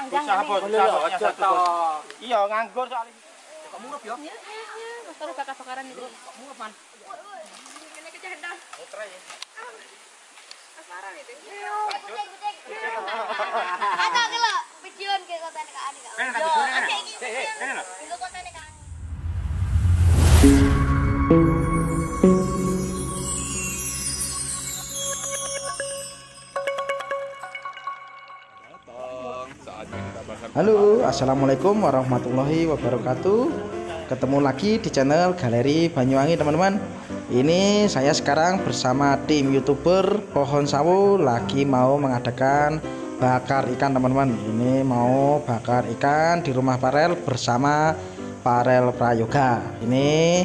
panggang ini. Sabot, sabot. Iya, nganggur soalnya. Kok ngurup ya? Iya, iya. Terus kakak bakaran itu. Kamu ngapain? Ini kecendam. Mutra ya. Kasaran itu. Iya, putih, putih. Kata, ke kota ini, Kak Ani. Kenapa? Kenapa? Kenapa? Kenapa? Kenapa? Kenapa? Kenapa? Kenapa? Kenapa? Kenapa? Kenapa? Kenapa? Halo, assalamualaikum warahmatullahi wabarakatuh. Ketemu lagi di channel Galeri Banyuwangi, teman-teman. Ini saya sekarang bersama tim youtuber Pohon Sawo lagi mau mengadakan bakar ikan, teman-teman. Ini mau bakar ikan di rumah Parel bersama Parel Prayoga. Ini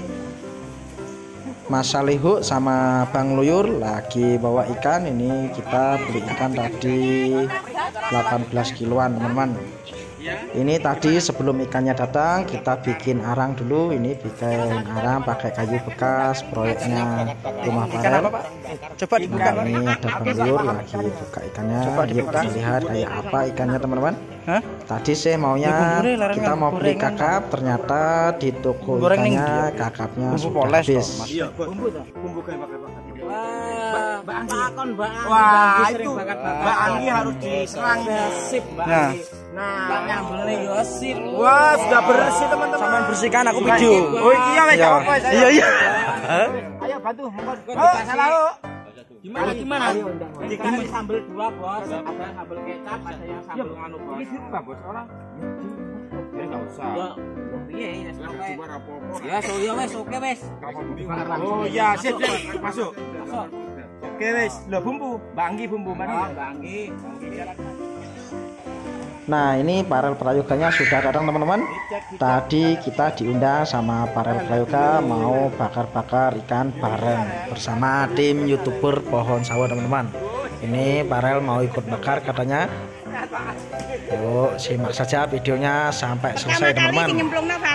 Mas Salihu sama Bang Luyur lagi bawa ikan ini kita beli ikan tadi 18 kiloan teman-teman ini tadi sebelum ikannya datang kita bikin arang dulu ini bikin arang pakai kayu bekas proyeknya rumah Farel Coba dibuka. nah, ini ada Bang Luyur lagi buka ikannya Coba yuk kita lihat kayak apa ikannya teman-teman Hah? tadi saya maunya kita mau beli kakap ternyata di toko ikannya kakapnya Bumbu sudah poles habis. Iya, Mbak Anggi. Mbak Anggi. Wah, itu. Mbak Anggi harus diserang. Sip, Mbak Nah. Anggi. Nah, nyambelnya ya sip. Wah, sudah bersih teman-teman. Saman bersihkan aku video. Oh iya, wes Iya. apa saya. Iya iya. Ayo bantu, monggo. Oh, salah lu. Gimana gimana? Dikasih sambal dua, Bos. Ada yang sambal kecap, ada yang sambal nganu, Bos. Ini siapa, Bos? Orang. Ya enggak usah. Ya, piye ya oke. Ya, so ya wes, oke wes. Oh iya, sip, sip. Masuk. Masuk. Oke, wes. Lo bumbu, Mbak Anggi bumbu Ah, mana? Mbak Anggi. Nah ini Parel Prayoganya sudah datang teman-teman. Tadi kita diundang sama Parel Prayoga Mau bakar-bakar ikan bareng Bersama tim youtuber pohon sawah teman-teman. Ini Parel mau ikut bakar katanya. Yuk simak saja videonya sampai selesai teman-teman.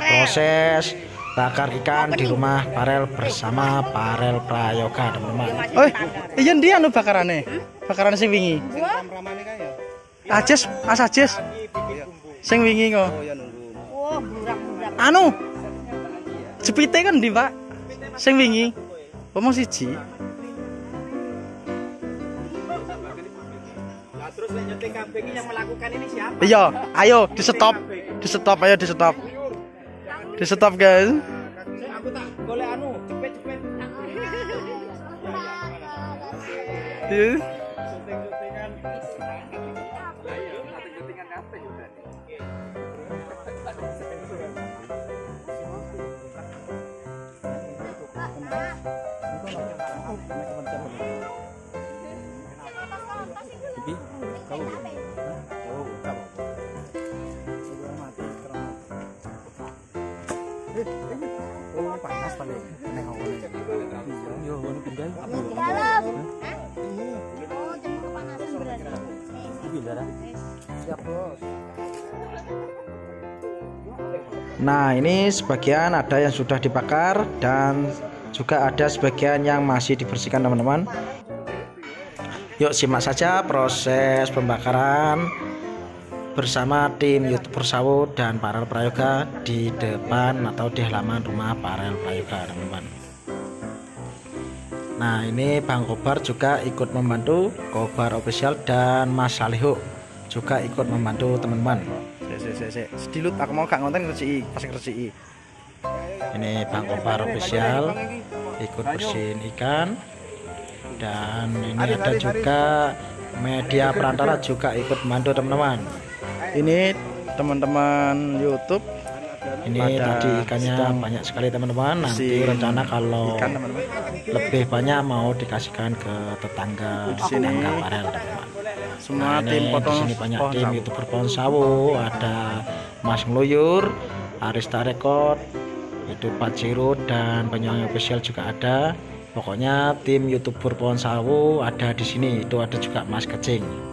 Proses bakar ikan di rumah Parel bersama Parel Prayoga teman-teman. Oh, iya ndi anu bakarane? Bakaran sing wingi. Ajes, Mas Ajes. Sing wingi kok. Wah, burak-burak. Anu. Jepite kan ndi, Pak? Sing wingi. Ngomong siji. Terus nyeting kambing yang melakukan ini siapa? Iya, ayo di stop. Di stop, ayo di stop. Di stop, guys. Aku tak golek anu, cepet-cepet. Iya. Syuting-syutingan. Ayo, syuting-syutingan kafe juga. Dalam. Berarti. Nah ini sebagian ada yang sudah dibakar dan juga ada sebagian yang masih dibersihkan teman-teman Yuk simak saja proses pembakaran bersama tim youtuber sawo dan Parel Prayoga di depan atau di halaman rumah Parel Prayoga teman-teman Nah ini Bang Kobar juga ikut membantu Kobar official dan Mas Salihu juga ikut membantu teman-teman. Sik, sik, sik, sik. Sedilut aku mau gak ngonten resiki, pas resiki. ini Bang Kobar official ikut bersihin ikan. Dan ini ada juga media perantara juga ikut membantu teman-teman. Ini teman-teman YouTube ini Pada tadi ikannya banyak sekali teman-teman. Nanti rencana kalau ikan teman-teman. lebih banyak mau dikasihkan ke tetangga Di sini. tetangga Parel teman-teman. Semua Nah, tim potong di sini banyak tim youtuber pohon sawo ada Mas Ngeluyur Arista Record itu Pak Ciro dan Banyuwangi Official juga ada. Pokoknya tim youtuber pohon sawo ada di sini. Itu ada juga Mas Kecing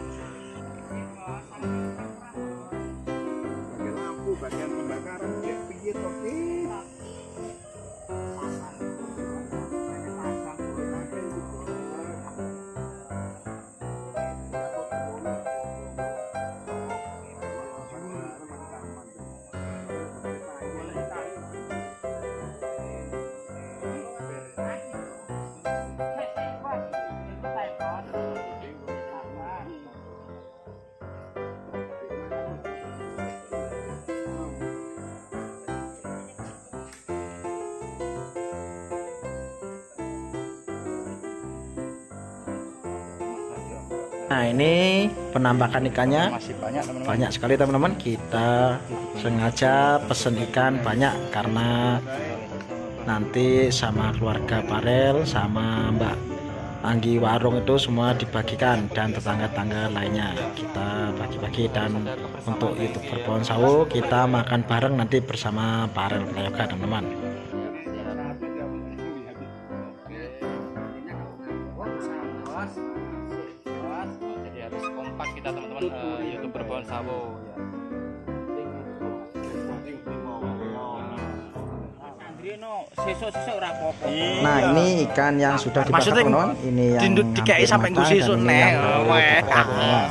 Nah ini penampakan ikannya Masih banyak teman-teman. banyak sekali teman-teman. Kita sengaja pesen ikan banyak karena nanti sama keluarga Parel sama Mbak Anggi Warung itu semua dibagikan dan tetangga-tangga lainnya kita bagi-bagi dan untuk youtuber Pohon Sawo kita makan bareng nanti bersama Parel Prayoga teman-teman. Sawo. Ya. Andrino, sesuk-sesuk ora apa-apa. Nah ini ikan yang sudah dibakar Maksudnya teman-teman. Ini yang hampir sampai matang nggusi dan sun, ini nek. yang baru Weh. dibakar, teman-teman.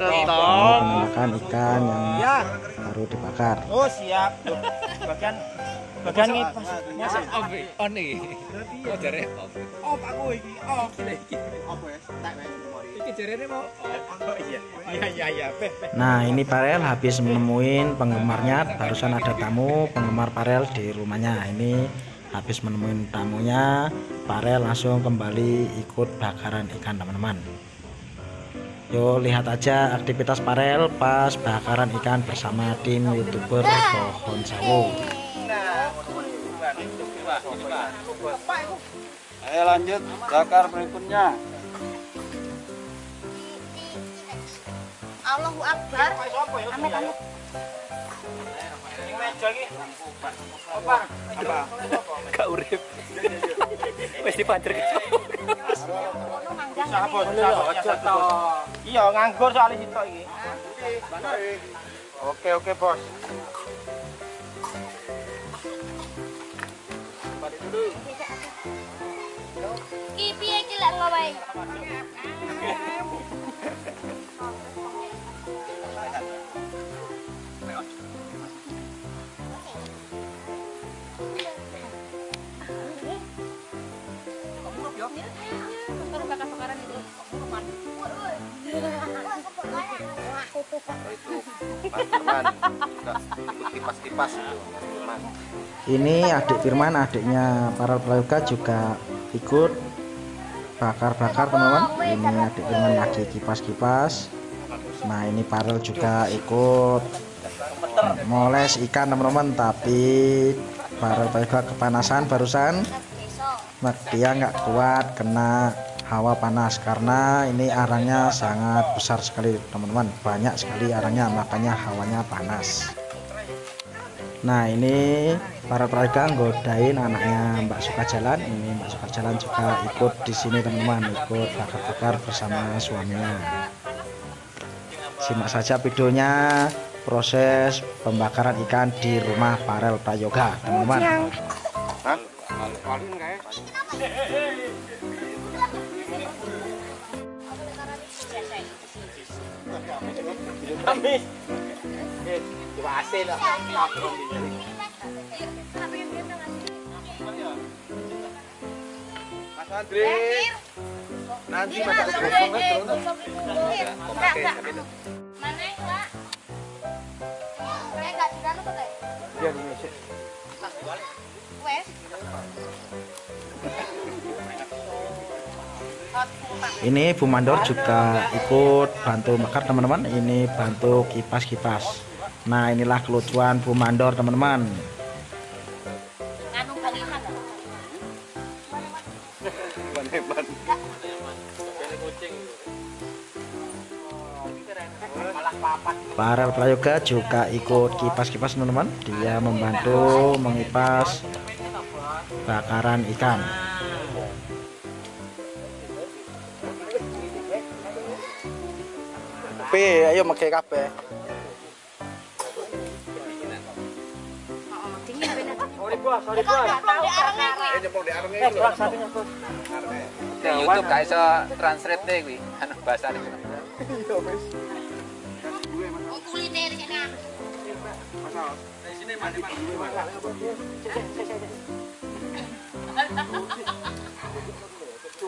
Ini penampakan ikan yang Ya, baru dibakar. oh siap. Tuh, Bagian bagian. Masa off on iki. Oh jare off. Off aku iki. Off. Off wes. Tak wes. Oh iya. Iya iya iya. Nah ini Parel habis menemuin penggemarnya barusan ada tamu penggemar Parel di rumahnya ini habis menemuin tamunya Parel langsung kembali ikut bakaran ikan teman-teman Yuk lihat aja aktivitas Parel pas bakaran ikan bersama tim youtuber pohon sawo Ayo lanjut bakar berikutnya. Allahu Akbar. Amit amit. Apa? Gak urip. Wis ke. Iya, nganggur soalnya sitok iki. Oke, oke, Bos. Ki piye ki lek ngawae? Bakar-bakaran itu. Ini adik Firman adiknya Parel Prayoga juga ikut bakar-bakar teman-teman. Ini adik Firman lagi kipas-kipas. Nah ini Parel juga ikut. Moles ikan teman-teman tapi Parel Prayoga kepanasan barusan. Nah, dia nggak kuat kena hawa panas karena ini arangnya sangat besar sekali teman-teman banyak sekali arangnya makanya hawanya panas Nah ini para prayoga godain anaknya Mbak Suka Jalan. Ini Mbak Suka Jalan juga ikut di sini teman-teman, ikut bakar-bakar bersama suaminya. Simak saja videonya proses pembakaran ikan di rumah Parel Prayoga, teman-teman. Amis. Coba asin lah. Mas Andre. Nanti terus. Enggak, enggak. Mana, Pak? Eh, enggak? Iya, iya. Wes. Ini Bu Mandor juga ikut bantu bakar teman-teman. Ini bantu kipas-kipas. Nah inilah kelucuan Bu Mandor teman-teman. Parel Prayoga juga ikut kipas-kipas teman-teman. Dia membantu mengipas bakaran ikan. Satunya, Bos. Di YouTube gak iso translate deh kuwi anu bahasane. Oh, kuliner sini. Ah, itu kan diteter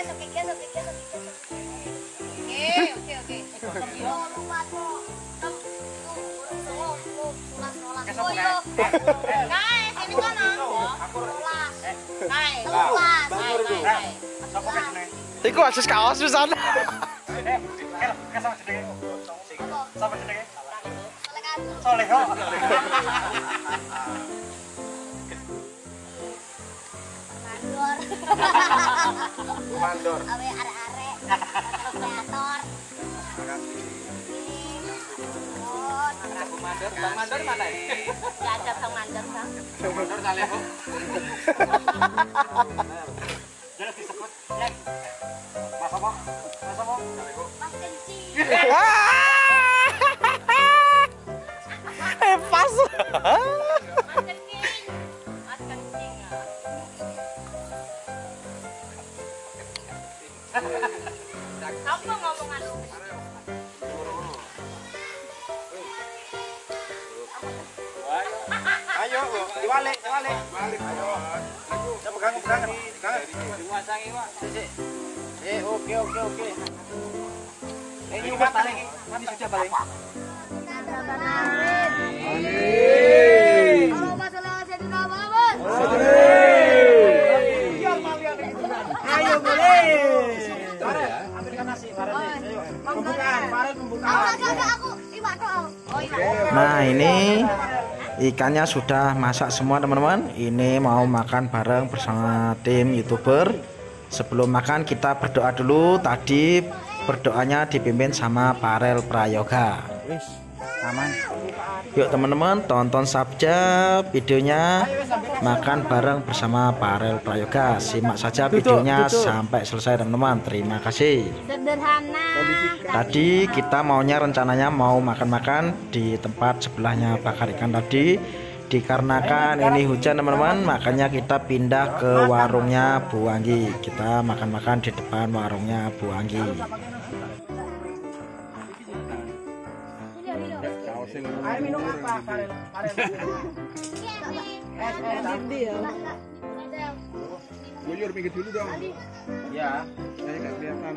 Oke, kes, oke, kes, oke, kes, oke, kes. Oke, oke, oke. Yo, lupa tuh. Tem, tuh, tuh, tulas, tulas. Oh, yo. Guys, ini mana? Tulas. Guys, Mandor. Awe are-are. Kreator. Mandor, Bang Mandor mana ya? Gak ada bang mandor bang. Mandor kali aku. Mas kencing. Eh pas. Mas kencing. Apa ngomongan lu? Ayo, diwalik, diwalik. Ayo. Saya pegang, pegang. Pegang. Diwasangi, Pak. Eh, oke, oke, oke. Eh, ini umat paling. Nanti sudah paling. Allahumma sholli ala sayyidina Muhammad. Ayo boleh. Farel, ambilkan nasi, Farel. Ayo. Pembukaan, Farel pembukaan. Aku agak agak aku iwak dong. Oh iwak. Nah ini ikannya sudah masak semua teman-teman. Ini mau makan bareng bersama tim youtuber. Sebelum makan kita berdoa dulu. Tadi berdoanya dipimpin sama Parel Prayoga. Wis, aman. Yuk teman-teman tonton saja videonya. Makan bareng bersama Parel Prayoga. Simak saja videonya sampai selesai teman-teman. Terima kasih. Sederhana. Tadi kita maunya rencananya mau makan-makan di tempat sebelahnya bakar ikan tadi. Dikarenakan ini hujan teman-teman Makanya kita pindah ke warungnya Bu Anggi. Kita makan-makan di depan warungnya Bu Anggi Ayo minum apa? Farel. Es, es, tadi ya. Buyur pinggir dulu dong. Ya. Saya nggak kelihatan.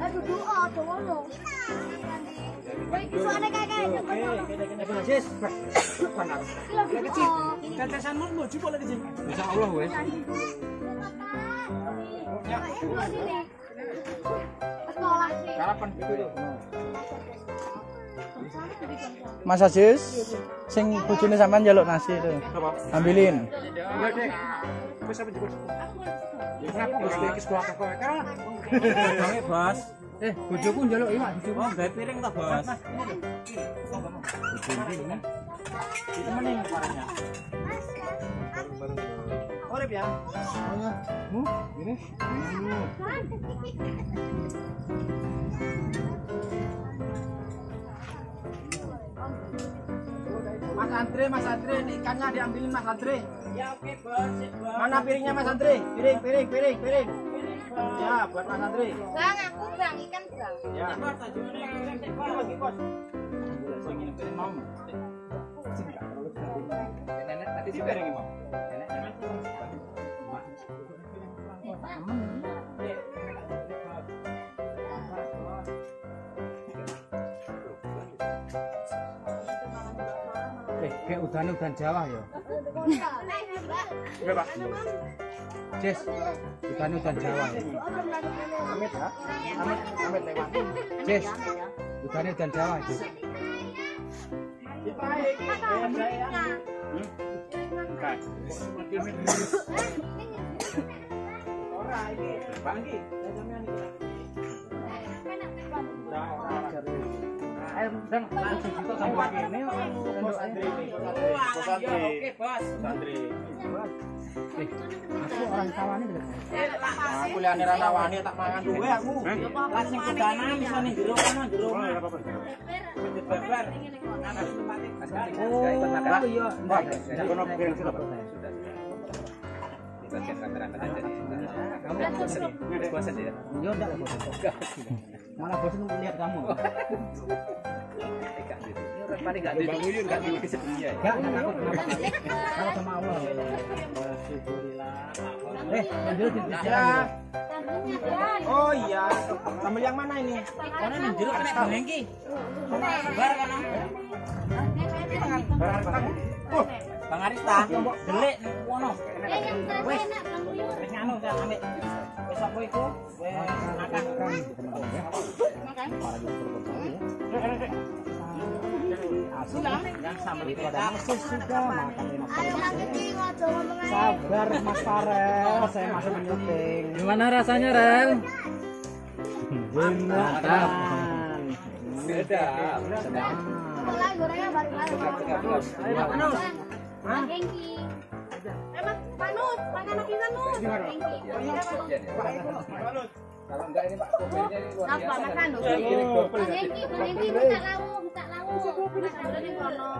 Aduh doa doa Woi, suara kakak. Sis. kecil. Tetesanmu mau coba lagi sih. Insya Allah, wes. Karapan itu. Mas Ajis, sing bojone sampean njaluk nasi itu. Ambilin. Enggak. Wes apa juga. Kenapa bos iki sekolah? Kan. Banget, Bos. Eh, bojoku njaluk bojoku. Oh, gawe piring ta, Bos? Itu parahnya. Orep ya. Mu, ini. Mas Andre, Mas Andre, ini ikannya diambilin Mas Andre. Ya oke bos, Mana piringnya Mas Andre? Piring, piring, piring, piring. Ya, buat Mas Andre. Bang, aku bang ikan bang. Ya. Bos, bos. Nenek tadi sih bareng Imam. Nenek nenek. Kayak udan-udan Jawa ya. Berapa? Jess, udan-udan Jawa. ya. Amit ya. Amit, amit lewat. Jess, udan-udan Jawa, Jess. Aku lihat nih rawani tak mangan duwe aku. Lah sing kedana bisa nih jero kono jero. Beber. Oh iya. Kono pengen sudah. Aja nih. Kamu bosan ya? Bosan ya? Ya bosan. Malah bosan melihat kamu. Paling kenapa takut. Kalau sama Allah. Alhamdulillah. Eh, lanjut di ya. Oh iya, sambal yang mana ini? Mana nih jeruk kena bengki. Bar kana. Bang Arista, delik ning kono. Wis nganu ta ambek. Wis apa iku? Wis makan. Yang sambal itu ada sudah makan Sabar Mas Farel, saya masih menyuting. Gimana rasanya, Rel? Mantap. Beda. Mulai gorengnya baru-baru. Bang Gengki. Kalau enggak ini Pak, kopinya ini luar Apa biasa. makan dong? Bang Gengki, Bang Gengki minta lawu, minta lawu. Makan dulu nih kono.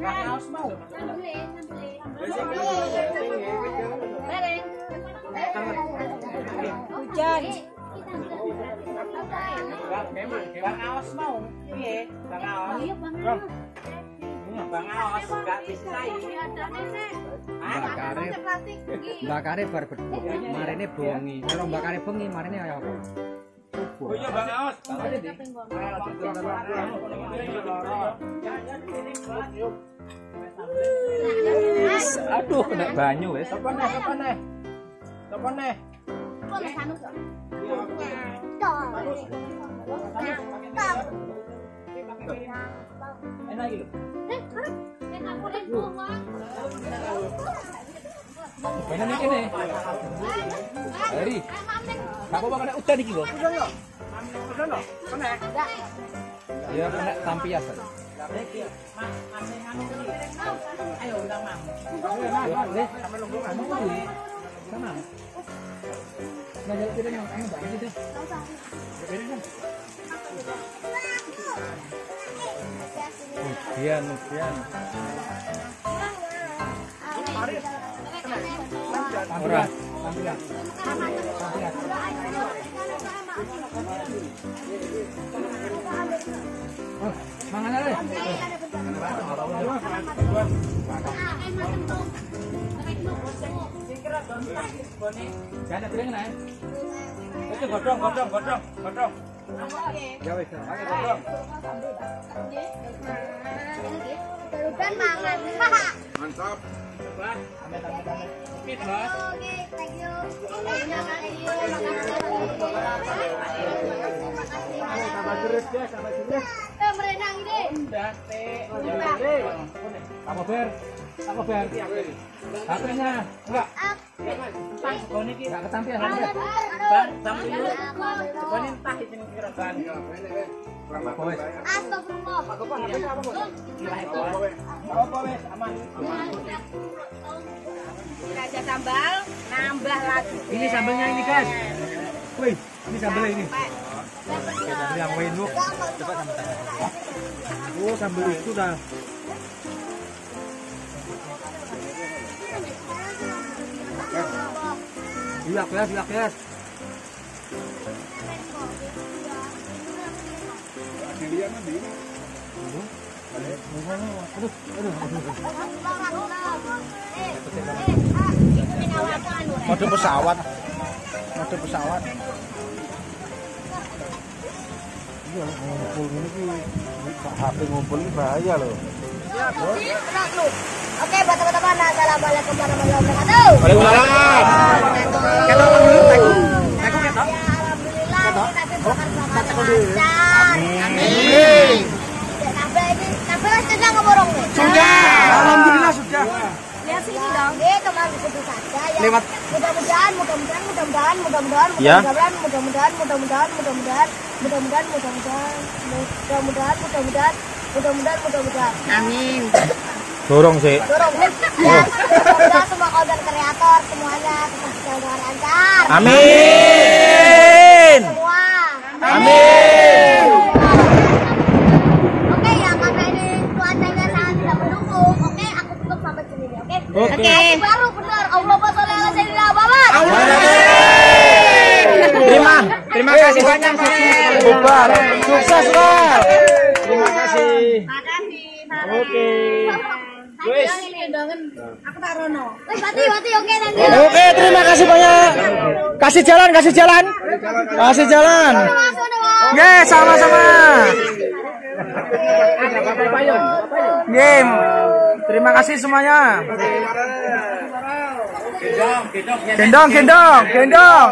Ya, Kaos mau. sambelin, sambelin. Bareng. Hujan. Bang Aos mau. Piye? Bang Aos. Iya, Bang. Bang Aos. Bakare bar beduk. Marine bongi. Kalau bakare bengi marine kaya apa? Oh iya Bang Aos. Aduh, kena banyu wes. Sopo neh, sopo neh. Sopo neh. Enak iki lho. Bener nih kene. Hari. Apa apa kena udan iki. Kene. Ya kena tampias. Ayo undang Mam. Sampai nunggu kamu. Sana. Nah, jadi kita yang kamu banyak itu. Ujian, ujian. Ora. Oh, mangan. Jangan ada godong. Ya wis. Terusan mangan. Mantap. Oke, thank you. Thank you. Tambah jeruk ya, tambah jeruk. Eh, merenang ini. Udah, teh. Apa ber? Apa ber? HP-nya enggak Pas gone iki. enggak ketampilan. Bang, sambil dulu. Gone entah iki kira ban. Apa wis? Astagfirullah. Apa wes aman. Raja sambal, nambah lagi. Ini sambelnya ini, guys. Wih, ini sambelnya ini. Yang. Coba Oh, sambel itu dah. Iya, kelas, iya, kelas. Mode pesawat. Mode pesawat. Iya, ngumpul ini ki HP ngumpul ini bahaya loh. Oke, buat Assalamualaikum Lewat. Mudah-mudahan, mudah-mudahan, mudah-mudahan, mudah-mudahan, mudah-mudahan, mudah-mudahan, mudah-mudahan, mudah-mudahan, mudah-mudahan, mudah-mudahan, mudah-mudahan, mudah-mudahan, mudah-mudahan, mudah-mudahan. Amin dorong sih dorong. Ya semoga semua konten kreator semuanya. Tetap bisa dengan lancar amin. Semua. Amin. Oke ya karena ini cuacanya sangat tidak mendukung oke aku tutup sampai sini deh, oke? Oke. Baru benar. Allahumma sholli ala sayyidina Muhammad terima terima kasih banyak bubar sukses Ral terima kasih oke Wes. Tak rono. Wes oke nanti. oke terima kasih banyak kasih jalan kasih jalan kasih jalan. Oke, sama-sama. Game. Terima kasih semuanya. Gendong, gendong, gendong.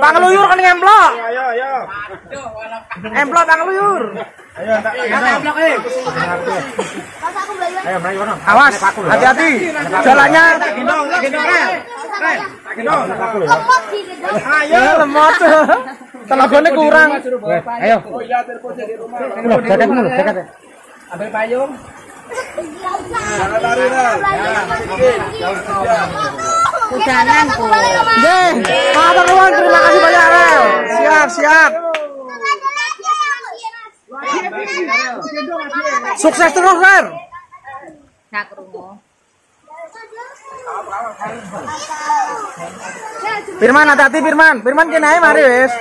Bang Luyur kan ngemplok. Ayo, ayo. Emplok Bang Luyur. Masa aku belajar. Awas, hati-hati. Jalannya ya lemot. Tenagane kurang. Eh, ayo. Oh iya, di rumah. Ya. Ambil payung. Pak terima kasih banyak, Siap, siap. Sukses terus, Rel. Nah. Firman, hati-hati Firman. Firman kene ae mari wis.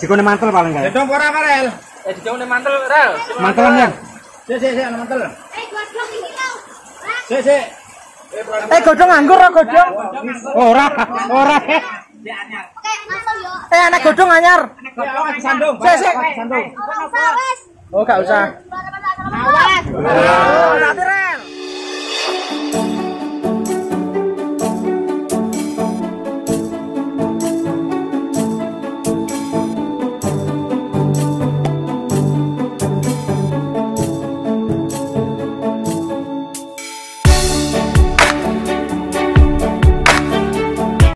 Jikone mantel paling gak. Dong ora Farel. Eh nih mantel rel. Mantelan ya. Sik sik sik mantel. Eh. Sik sik. Eh godhong nganggur ora godhong? Ora, ora. Oke, masuk yo. Eh anak godhong anyar. Sandung. Sik, sik. Sandung. Oh, gak usah. Awas. Oh, Rel.